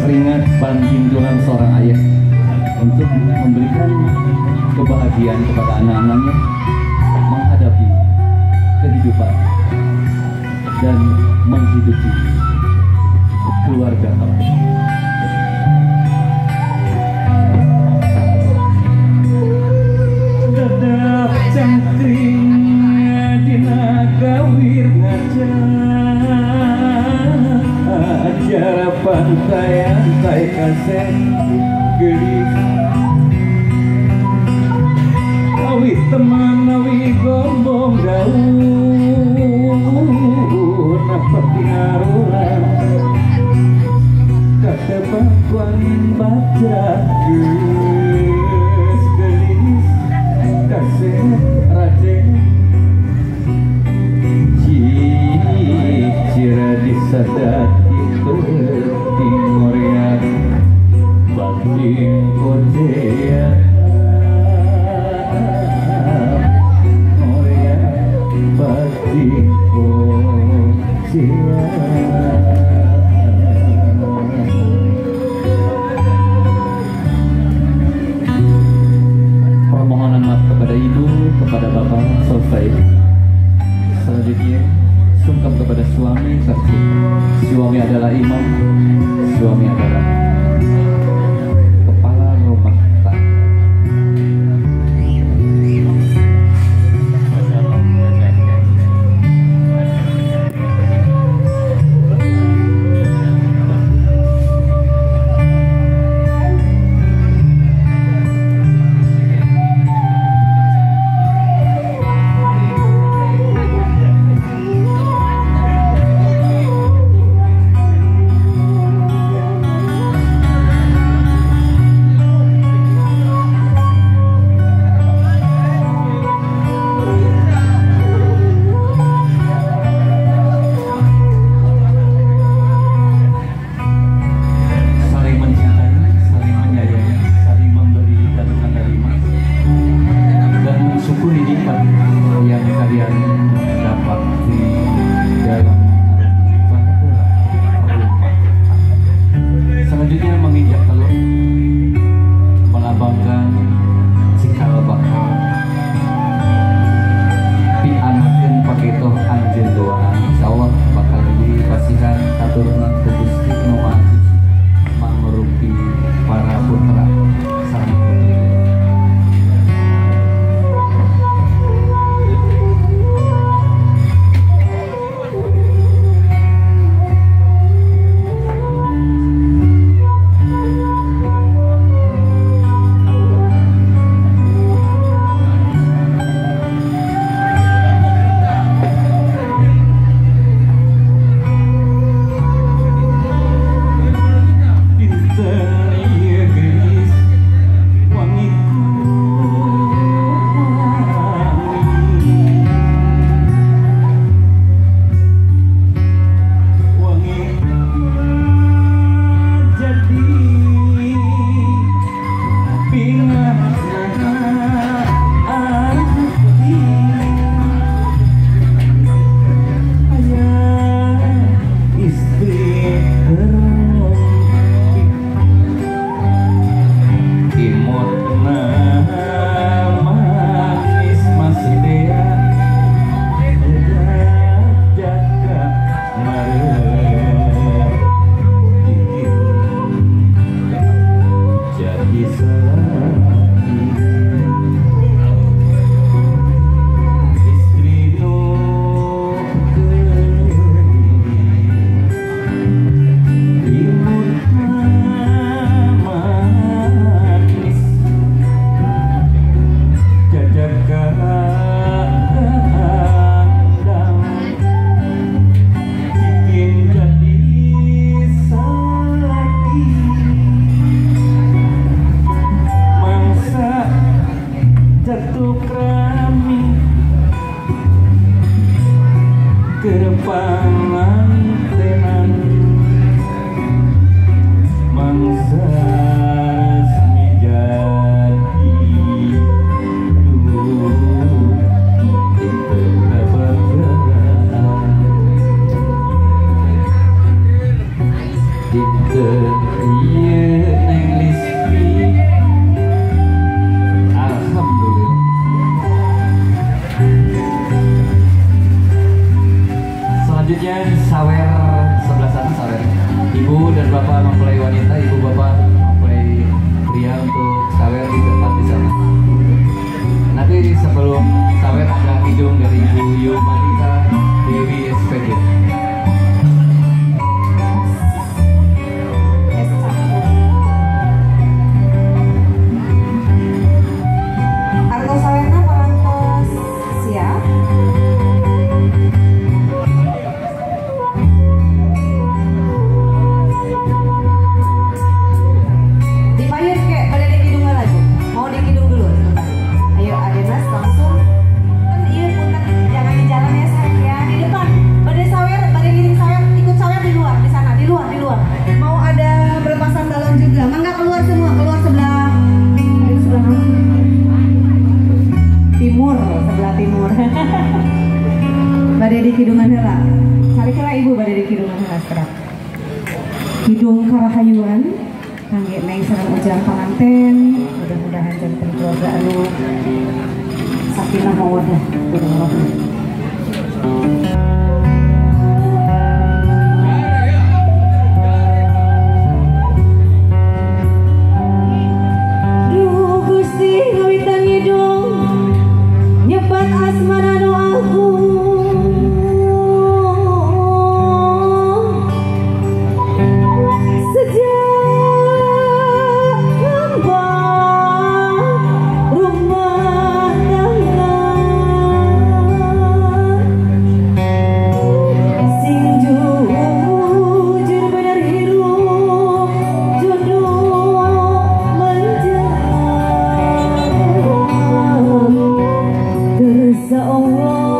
keringat banting tulang seorang ayah untuk memberikan kebahagiaan kepada anak-anaknya menghadapi kehidupan dan menghidupi keluarga kamu. Cantik Gerief Awi teman awi gombong daun Napati arora Kata bakuan baca Gus gelis Kasih raden Cicira disadar Sawer sebelah sana sawer. Ibu dan bapak mempelai wanita, ibu bapak mempelai pria untuk sawer di tempat di sana. Nanti sebelum sawer ada hidung dari ibu Yumadita ujang panganten mudah-mudahan jantan keluarga anu sakinah mawadah warahmatullahi Oh.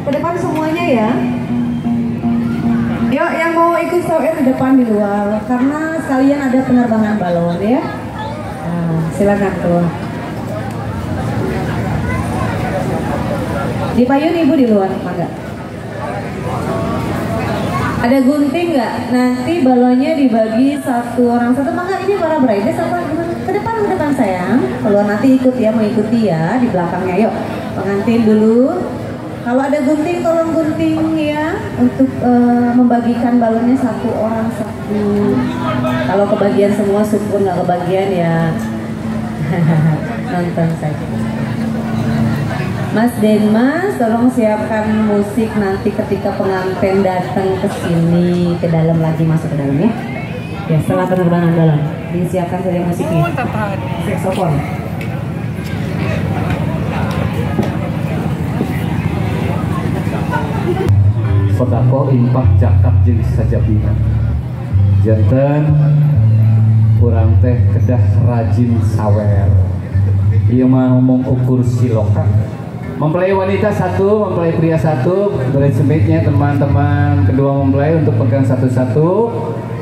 Ke depan semuanya ya. Yuk yang mau ikut sawer di depan di luar karena sekalian ada penerbangan balon ya. Nah, silakan keluar. Di payun ibu di luar, mangga. Ada gunting nggak? Nanti balonnya dibagi satu orang satu. Maka ini para briders apa gimana? Ke depan ke depan sayang. Keluar nanti ikut ya, mengikuti ya di belakangnya. Yuk, pengantin dulu. Kalau ada gunting tolong gunting ya untuk eh, membagikan balonnya satu orang satu. Kalau kebagian semua syukur nggak kebagian ya nonton saja. Mas Denmas, tolong siapkan musik nanti ketika pengantin datang ke sini ke dalam lagi masuk ke dalam ya. Ya setelah penerbangan balon disiapkan saja musiknya. Saxophone. Sodako infak zakat jeung sajabina. Janten kurang teh kedah rajin sawer. Dia mah ngomong ukur siloka. Mempelai wanita satu, mempelai pria satu bridesmaidnya teman-teman kedua mempelai untuk pegang satu-satu.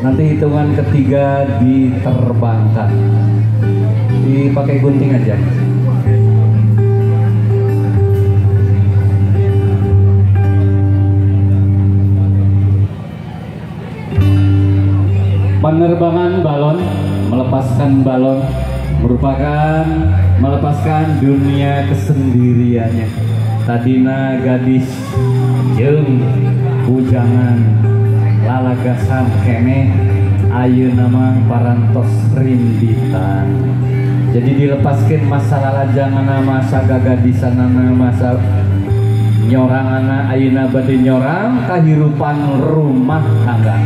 Nanti hitungan ketiga diterbangkan. Dipakai gunting aja Penerbangan balon, melepaskan balon merupakan melepaskan dunia kesendiriannya. Tadina gadis jeng bujangan lalagasan kene ayu nama parantos rinditan. Jadi dilepaskan masalah lajangan masa gagadisan masa nyorang anak ayeuna bade nyorang kahirupan rumah tangga.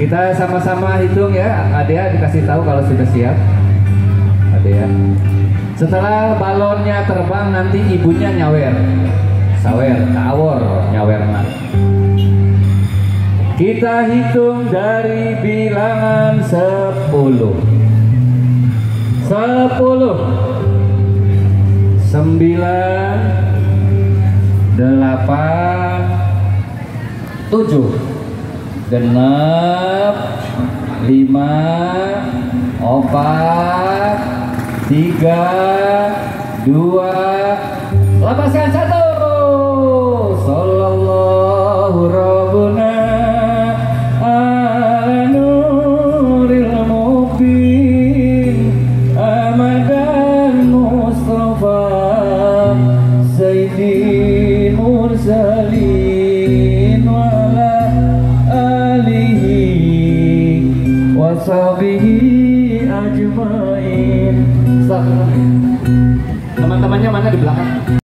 Kita sama-sama hitung ya, Adea dikasih tahu kalau sudah siap. Adea. Setelah balonnya terbang nanti ibunya nyawer. Sawer, kawor nyawerna. Kita hitung dari bilangan 10. 10 9 delapan tujuh genep lima opat tiga dua. Lepaskan satu